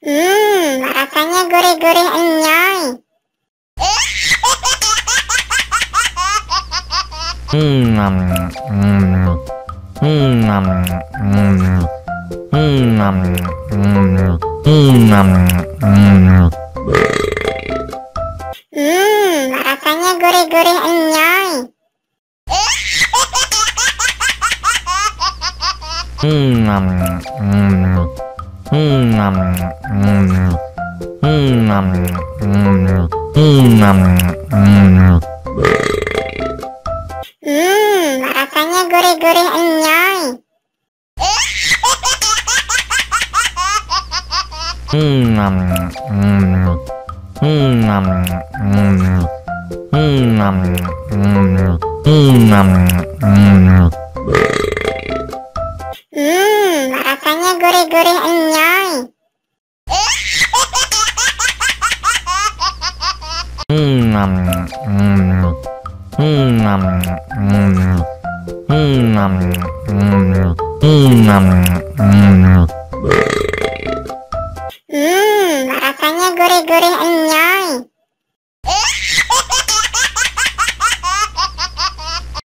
Hmm, rasanya gurih-gurih enyoy. Mm, nam, mm, mm, nam, mm, mm, nghe guri guri anh nhói Hmm, rasanya gurih-gurih enyoy. Hmm, hmm, hmm, hmm. Mm, mm, mm, mm, mm, mm, mm, mm. Hmm, rasanya gurih-gurih enyoy. Mm, mm, mm, mm, mm, mm, mm, mm. Hmm, rasanya gurih-gurih enyoy.